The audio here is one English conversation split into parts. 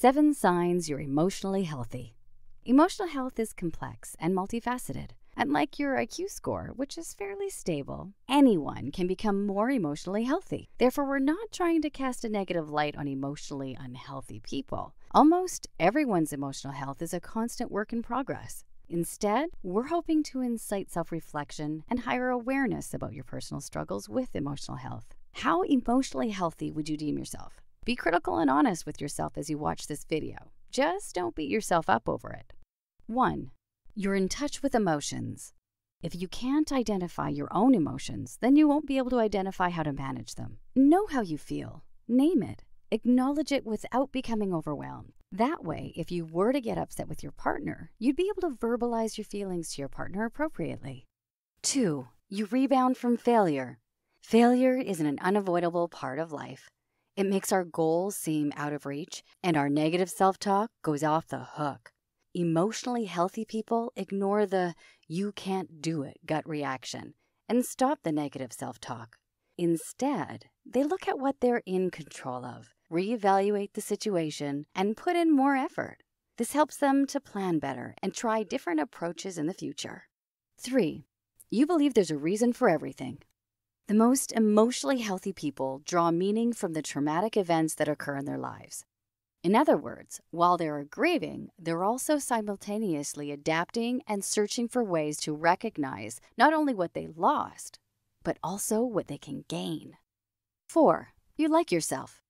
Seven signs you're emotionally healthy. Emotional health is complex and multifaceted. Unlike your IQ score, which is fairly stable, anyone can become more emotionally healthy. Therefore, we're not trying to cast a negative light on emotionally unhealthy people. Almost everyone's emotional health is a constant work in progress. Instead, we're hoping to incite self reflection and higher awareness about your personal struggles with emotional health. How emotionally healthy would you deem yourself? Be critical and honest with yourself as you watch this video. Just don't beat yourself up over it. 1. You're in touch with emotions. If you can't identify your own emotions, then you won't be able to identify how to manage them. Know how you feel, name it, acknowledge it without becoming overwhelmed. That way, if you were to get upset with your partner, you'd be able to verbalize your feelings to your partner appropriately. 2. You rebound from failure. Failure is an unavoidable part of life. It makes our goals seem out of reach, and our negative self talk goes off the hook. Emotionally healthy people ignore the you can't do it gut reaction and stop the negative self talk. Instead, they look at what they're in control of, reevaluate the situation, and put in more effort. This helps them to plan better and try different approaches in the future. 3. You believe there's a reason for everything. The most emotionally healthy people draw meaning from the traumatic events that occur in their lives. In other words, while they are grieving, they're also simultaneously adapting and searching for ways to recognize not only what they lost, but also what they can gain. 4. You like yourself.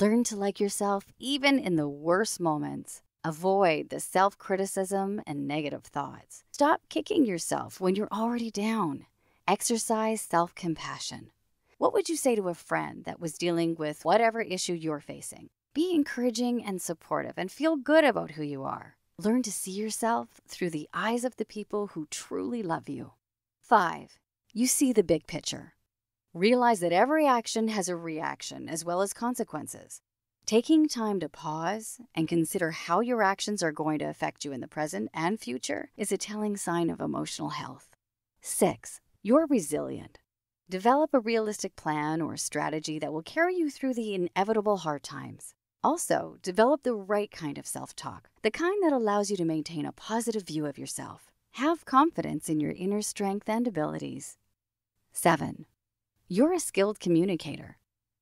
Learn to like yourself even in the worst moments. Avoid the self criticism and negative thoughts. Stop kicking yourself when you're already down. Exercise self compassion. What would you say to a friend that was dealing with whatever issue you're facing? Be encouraging and supportive and feel good about who you are. Learn to see yourself through the eyes of the people who truly love you. 5. You see the big picture. Realize that every action has a reaction as well as consequences. Taking time to pause and consider how your actions are going to affect you in the present and future is a telling sign of emotional health. 6. You're resilient. Develop a realistic plan or strategy that will carry you through the inevitable hard times. Also, develop the right kind of self talk, the kind that allows you to maintain a positive view of yourself. Have confidence in your inner strength and abilities. 7. You're a skilled communicator.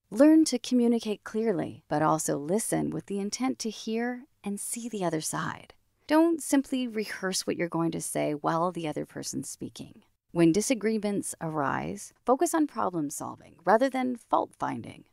Learn to communicate clearly, but also listen with the intent to hear and see the other side. Don't simply rehearse what you're going to say while the other person's speaking. When disagreements arise, focus on problem solving rather than fault finding.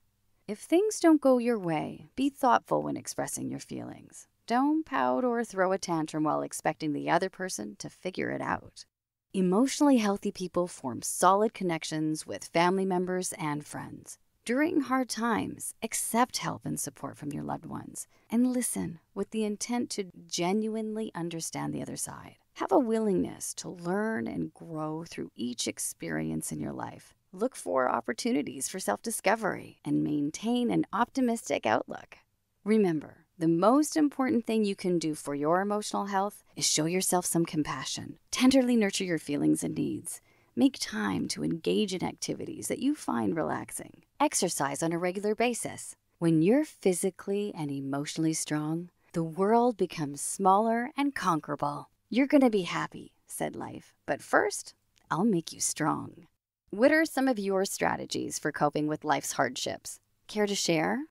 If things don't go your way, be thoughtful when expressing your feelings. Don't pout or throw a tantrum while expecting the other person to figure it out. Emotionally healthy people form solid connections with family members and friends. During hard times, accept help and support from your loved ones and listen with the intent to genuinely understand the other side. Have a willingness to learn and grow through each experience in your life. Look for opportunities for self discovery and maintain an optimistic outlook. Remember, the most important thing you can do for your emotional health is show yourself some compassion, tenderly nurture your feelings and needs. Make time to engage in activities that you find relaxing. Exercise on a regular basis. When you're physically and emotionally strong, the world becomes smaller and conquerable. You're going to be happy, said life. But first, I'll make you strong. What are some of your strategies for coping with life's hardships? Care to share?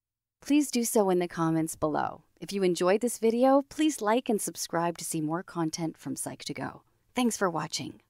Please do so in the comments below. If you enjoyed this video, please like and subscribe to see more content from Psych2Go. Thanks for watching.